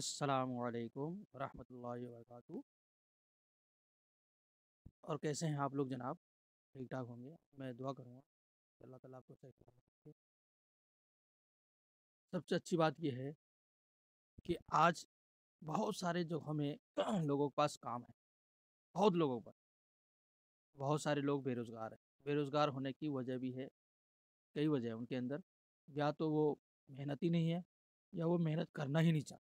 अस्सलामुअलैकुम रहमतुल्लाहि व बरकातहू और कैसे हैं आप लोग जनाब? ठीक ठाक होंगे? मैं दुआ करूँगा। कि अल्लाह ताला आपको सही सबसे अच्छी बात यह है कि आज बहुत सारे जो हमें लोगों के पास काम है। बहुत लोगों पर बहुत सारे लोग बेरोज़गार हैं। बेरोज़गार होने की वजह भी है, कई वजह है उनके अंदर। या तो वो मेहनत नहीं है या वो मेहनत करना ही नहीं चाहते।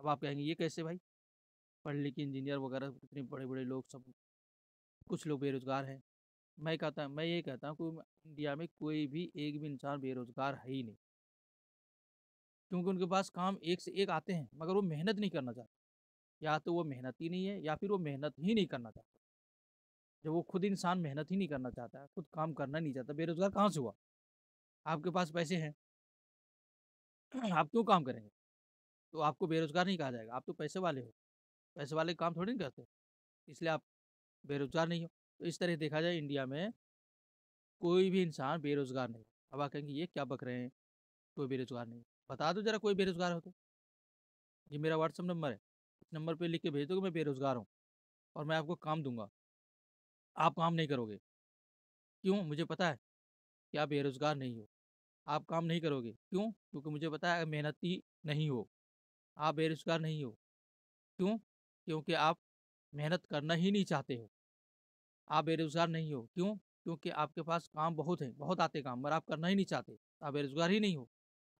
अब आप कहेंगे, ये कैसे भाई? पढ़ लिखे इंजीनियर वगैरह, इतने बड़े बड़े लोग सब, कुछ लोग बेरोज़गार हैं। मैं कहता, मैं ये कहता हूँ कि इंडिया में कोई भी एक भी इंसान बेरोज़गार है ही नहीं। क्योंकि उनके पास काम एक से एक आते हैं, मगर वो मेहनत नहीं करना चाहते। या तो वो मेहनत ही नहीं है, या फिर वो मेहनत ही नहीं करना चाहता। जब वो खुद इंसान मेहनत ही नहीं करना चाहता, खुद काम करना नहीं चाहता, बेरोज़गार कहाँ से हुआ? आपके पास पैसे हैं। आप क्यों काम करेंगे? तो आपको बेरोज़गार नहीं कहा जाएगा। आप तो पैसे वाले हो। पैसे वाले काम थोड़ी नहीं करते। इसलिए आप बेरोज़गार नहीं हो। तो इस तरह देखा जाए इंडिया में कोई भी इंसान बेरोज़गार नहीं अब आप कहेंगे, ये क्या बक रहे हैं? कोई बेरोज़गार नहीं बता दो ज़रा कोई बेरोज़गार हो तो। ये मेरा व्हाट्सअप नंबर है। इस नंबर पे लिख के भेज दो मैं बेरोज़गार हूँ और मैं आपको काम दूँगा। आप काम नहीं करोगे। क्यों? मुझे पता है कि आप बेरोज़गार नहीं हो। आप काम नहीं करोगे। क्यों? क्योंकि मुझे पता है, मेहनती नहीं हो। आप बेरोज़गार नहीं हो। क्यों? क्योंकि आप मेहनत करना ही नहीं चाहते हो। आप बेरोज़गार नहीं हो। क्यों? क्योंकि आपके पास काम बहुत है, बहुत आते काम मगर आप करना ही नहीं चाहते। आप बेरोज़गार ही नहीं हो।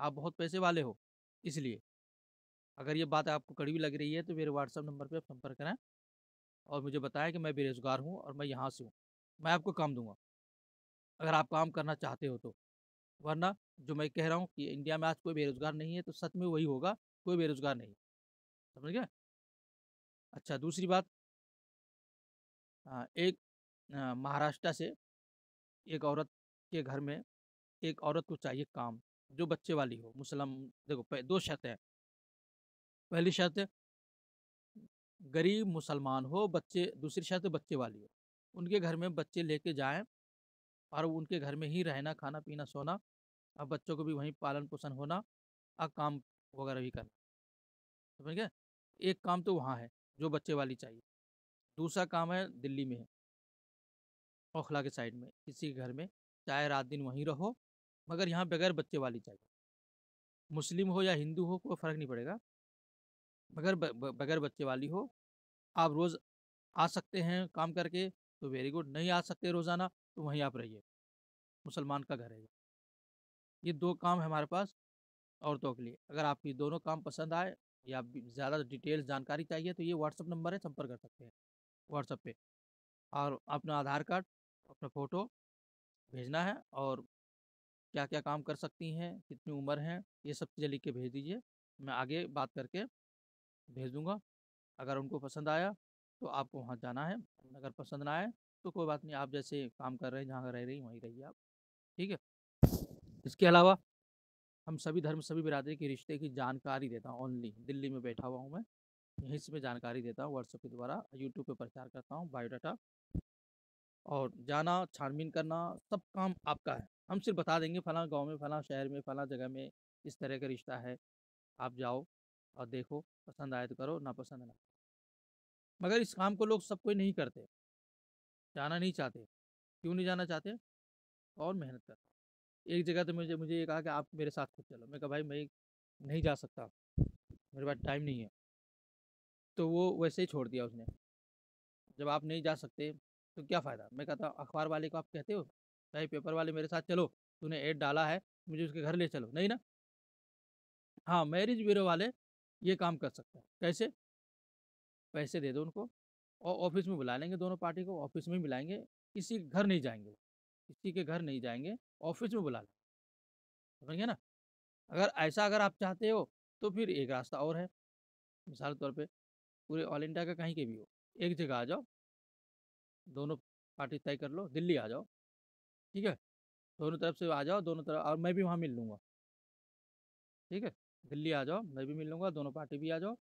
आप बहुत पैसे वाले हो, इसलिए। अगर ये बात आपको कड़वी लग रही है तो मेरे व्हाट्सअप नंबर पर संपर्क करें, और मुझे बताएँ कि मैं बेरोज़गार हूँ और मैं यहाँ से हूँ। मैं आपको काम दूँगा। अगर आप काम करना चाहते हो तो। वरना जो मैं कह रहा हूँ कि इंडिया में आज कोई बेरोज़गार नहीं है तो सच में वही होगा कोई बेरोज़गार नहीं समझ गए अच्छा दूसरी बात। एक महाराष्ट्र से एक औरत के घर में एक औरत को चाहिए काम, जो बच्चे वाली हो, मुसलम, देखो दो शर्त है। पहली शर्त, गरीब मुसलमान हो, बच्चे, दूसरी शर्त, बच्चे वाली हो। उनके घर में बच्चे लेके जाएँ और उनके घर में ही रहना, खाना, पीना, सोना अब बच्चों को भी वहीं पालन पोषण होना और काम वगैरह भी करना। समझ गए एक काम तो वहाँ है, जो बच्चे वाली चाहिए। दूसरा काम है, दिल्ली में है। ओखला के साइड में किसी के घर में, चाहे रात दिन वहीं रहो, मगर यहाँ बगैर बच्चे वाली चाहिए। मुस्लिम हो या हिंदू हो, कोई फ़र्क नहीं पड़ेगा। मगर बगैर बच्चे वाली हो, आप रोज़ आ सकते हैं काम करके तो वेरी गुड, नहीं आ सकते रोज़ाना तो वहीं आप रहिए। मुसलमान का घर है ये दो काम है हमारे पास औरतों के लिए। अगर आपकी दोनों काम पसंद आए या ज़्यादा डिटेल्स जानकारी चाहिए तो ये व्हाट्सअप नंबर है, संपर्क कर सकते हैं व्हाट्सअप पे। और अपना आधार कार्ड, अपना फ़ोटो भेजना है और क्या क्या काम कर सकती हैं, कितनी उम्र है, ये सब चीज़ें लिख के भेज दीजिए, मैं आगे बात करके भेज दूँगा। अगर उनको पसंद आया तो आपको वहाँ जाना है, अगर पसंद ना आए तो कोई बात नहीं, आप जैसे काम कर रहे हैं, जहाँ रह रही वहीं रहिए आप, ठीक है? इसके अलावा हम सभी धर्म, सभी बिरादरी के रिश्ते की जानकारी देता हूँ ओनली दिल्ली में बैठा हुआ हूँ मैं। यहीं से मैं जानकारी देता हूँ व्हाट्सएप के द्वारा यूट्यूब पे प्रचार करता हूँ बायोडाटा और जाना, छानबीन करना, सब काम आपका है। हम सिर्फ़ बता देंगे फला गाँव में, फलां शहर में, फला जगह में इस तरह का रिश्ता है। आप जाओ और देखो, पसंद आए तो करो ना पसंद ना। मगर इस काम को लोग सब कोई नहीं करते। जाना नहीं चाहते। क्यों नहीं जाना चाहते? और मेहनत करते। एक जगह तो मुझे मुझे ये कहा कि आप मेरे साथ खुद चलो। मैं कहा, भाई, मैं नहीं जा सकता। मेरे पास टाइम नहीं है। तो वो वैसे ही छोड़ दिया उसने। जब आप नहीं जा सकते तो क्या फ़ायदा? मैं कहता अखबार वाले को आप कहते हो? भाई, पेपर वाले मेरे साथ चलो। तूने एड डाला है, मुझे उसके घर ले चलो। नहीं ना? हाँ मैरिज ब्यूरो वाले ये काम कर सकते हैं। कैसे? पैसे दे दो उनको और ऑफ़िस में बुला लेंगे दोनों पार्टी को। ऑफ़िस में मिलाएँगे किसी घर नहीं जाएँगे किसी के घर नहीं जाएँगे, ऑफ़िस में बुला लें समझ ना? अगर ऐसा अगर आप चाहते हो तो फिर एक रास्ता और है। मिसाल तौर पे, पूरे ऑल इंडिया का कहीं के भी हो, एक जगह आ जाओ। दोनों पार्टी तय कर लो, दिल्ली आ जाओ। ठीक है? दोनों तरफ़ से आ जाओ, दोनों तरफ़ और मैं भी वहाँ मिल लूँगा। ठीक है? दिल्ली आ जाओ, मैं भी मिल लूँगा, दोनों पार्टी भी आ जाओ,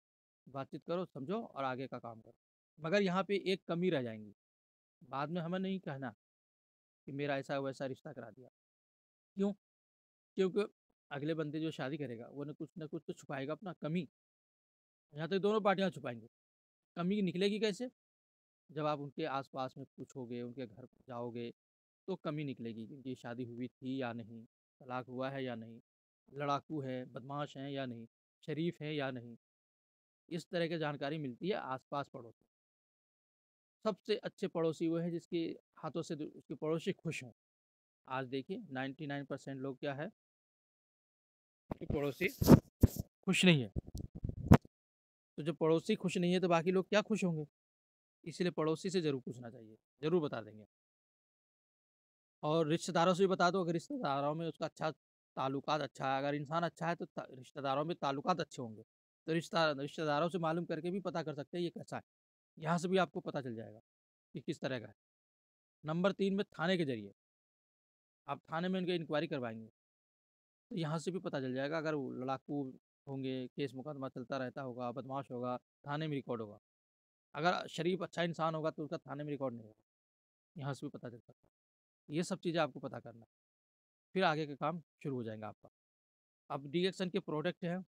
बातचीत करो, समझो और आगे का काम करो। मगर यहाँ पे एक कमी रह जाएँगी। बाद में हमें नहीं कहना। कि मेरा ऐसा वैसा रिश्ता करा दिया क्यों क्योंकि अगले बंदे जो शादी करेगा वो न कुछ ना कुछ तो छुपाएगा अपना कमी। यहाँ तो दोनों पार्टियाँ छुपाएँगे कमी निकलेगी कैसे? जब आप उनके आस-पास में पूछोगे, उनके घर जाओगे, तो कमी निकलेगी कि शादी हुई थी या नहीं, तलाक हुआ है या नहीं, लड़ाकू है, बदमाश हैं या नहीं, शरीफ हैं या नहीं। इस तरह की जानकारी मिलती है आस-पास पड़ोस। सबसे अच्छे पड़ोसी वो हैं जिसके हाथों से उसके पड़ोसी खुश हों। आज देखिए 99% लोग क्या है पड़ोसी खुश नहीं है। तो जब पड़ोसी खुश नहीं है तो बाकी लोग क्या खुश होंगे? इसलिए पड़ोसी से ज़रूर पूछना चाहिए, ज़रूर बता देंगे। और रिश्तेदारों से भी बता दो अगर रिश्तेदारों में उसका अच्छा ताल्लुकात अच्छा है, अगर इंसान अच्छा है तो रिश्तेदारों में ताल्लुकात अच्छे होंगे। तो रिश्ता रिश्तेदारों से मालूम करके भी पता कर सकते हैं ये कैसा है। यहाँ से भी आपको पता चल जाएगा कि किस तरह का है। नंबर तीन में थाने के ज़रिए। आप थाने में उनकी इंक्वायरी करवाएँगे तो यहाँ से भी पता चल जाएगा अगर लड़ाकू होंगे, केस मुकदमा चलता रहता होगा, बदमाश होगा, थाने में रिकॉर्ड होगा। अगर शरीफ अच्छा इंसान होगा तो उसका थाने में रिकॉर्ड नहीं होगा। यहाँ से भी पता चल सकता है। ये सब चीज़ें आपको पता करना है। फिर आगे का काम शुरू हो जाएगा आपका। अब डीएक्सन के प्रोडक्ट हैं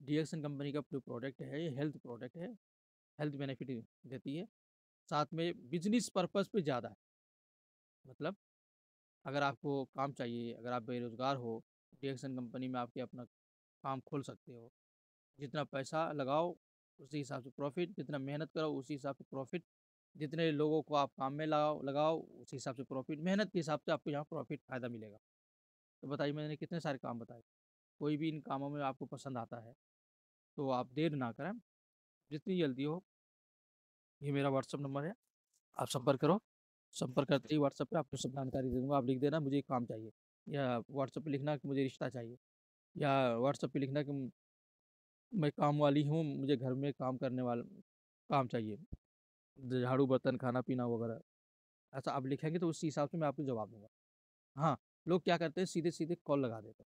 डीएक्सन कंपनी का जो प्रोडक्ट है ये हेल्थ प्रोडक्ट है। हेल्थ बेनिफिट देती है। साथ में बिज़नेस पर्पज़ पे ज़्यादा है। मतलब अगर आपको काम चाहिए, अगर आप बेरोज़गार हो, डीएक्सन कंपनी में आपके अपना काम खोल सकते हो। जितना पैसा लगाओ उसी हिसाब से प्रॉफ़िट, जितना मेहनत करो उसी हिसाब से प्रॉफ़िट, जितने लोगों को आप काम में लगाओ लगाओ उसी हिसाब से प्रॉफ़िट, मेहनत के हिसाब से आपको यहाँ प्रॉफ़िट फ़ायदा मिलेगा। तो बताइए मैंने कितने सारे काम बताए। कोई भी इन कामों में आपको पसंद आता है, तो आप देर ना करें, जितनी जल्दी हो ये मेरा व्हाट्सअप नंबर है, आप संपर्क करो। संपर्क करते ही व्हाट्सएप पे आपको सब जानकारी दे दूँगा, आप लिख देना मुझे काम चाहिए या व्हाट्सअप पे लिखना कि मुझे रिश्ता चाहिए या व्हाट्सएप पे लिखना कि मैं काम वाली हूँ, मुझे घर में काम करने वाला काम चाहिए। झाड़ू, बर्तन, खाना-पीना वगैरह। ऐसा आप लिखेंगे तो उसी हिसाब से मैं आपको जवाब दूँगा। हाँ, लोग क्या करते हैं सीधे-सीधे कॉल लगा देते हैं।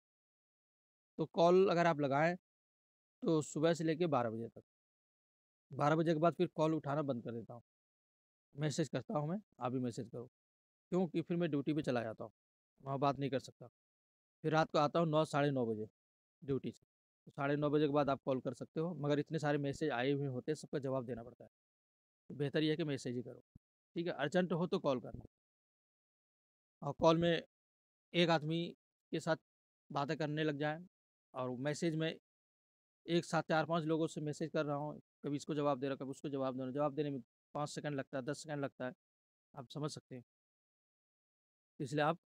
तो कॉल अगर आप लगाएँ, तो सुबह से लेके 12 बजे तक। 12 बजे के बाद फिर कॉल उठाना बंद कर देता हूँ। मैसेज करता हूँ मैं, आप भी मैसेज करो। क्योंकि फिर मैं ड्यूटी पे चला जाता हूँ, वहाँ बात नहीं कर सकता। फिर रात को आता हूँ नौ साढ़े नौ बजे ड्यूटी से। तो साढ़े नौ बजे के बाद आप कॉल कर सकते हो, मगर इतने सारे मैसेज आए हुए होते हैं, सबका जवाब देना पड़ता है। तो बेहतर यह है कि मैसेज ही करो, ठीक है? अर्जेंट हो तो कॉल करना। और कॉल में एक आदमी के साथ बातें करने लग जाए और मैसेज में एक साथ 4-5 लोगों से मैसेज कर रहा हूँ, कभी इसको जवाब दे रहा हूँ, कभी उसको जवाब दे रहा हूँ। जवाब देने में पाँच सेकंड लगता है, 10 सेकंड लगता है, आप समझ सकते हैं। इसलिए आप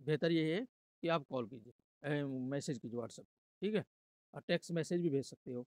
बेहतर ये है कि आप कॉल कीजिए मैसेज कीजिए व्हाट्सएप, ठीक है? और टेक्स्ट मैसेज भी भेज सकते हो।